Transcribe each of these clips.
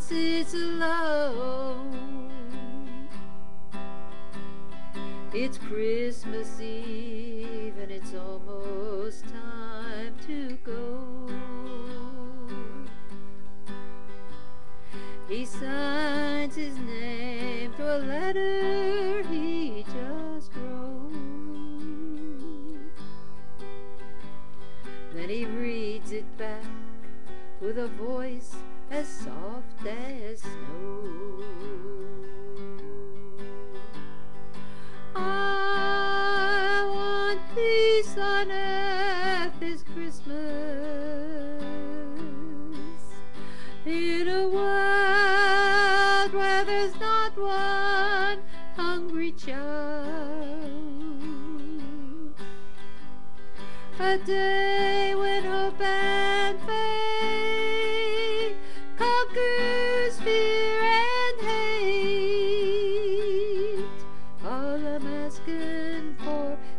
sits alone. It's Christmas Eve and it's almost time to go. He signs his name to a letter he just with a voice as soft as snow. I want peace on earth this Christmas in a world where there's not one hungry child. A day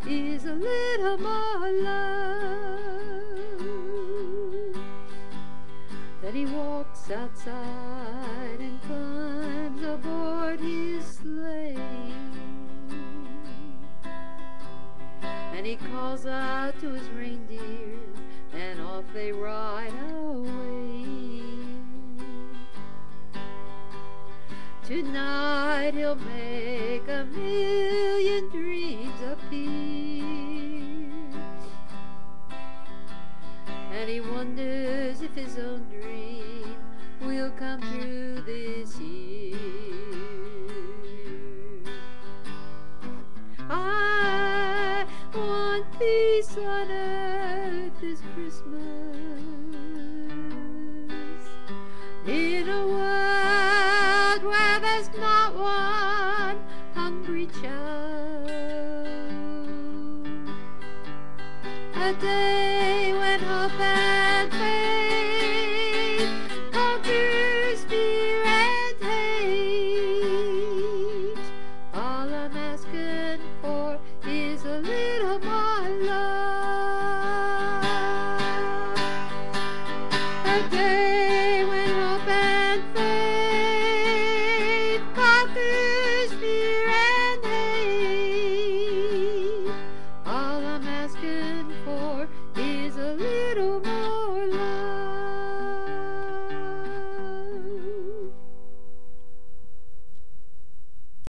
is a little more love. Then he walks outside and climbs aboard his sleigh. And he calls out to his reindeer, and off they ride away. Tonight he'll make a million And he wonders if his own dream will come true this year. I want peace on earth this Christmas. In a world where there's not one hungry child. A day when hope and faith conquers fear and hate. All I'm asking for is a little more.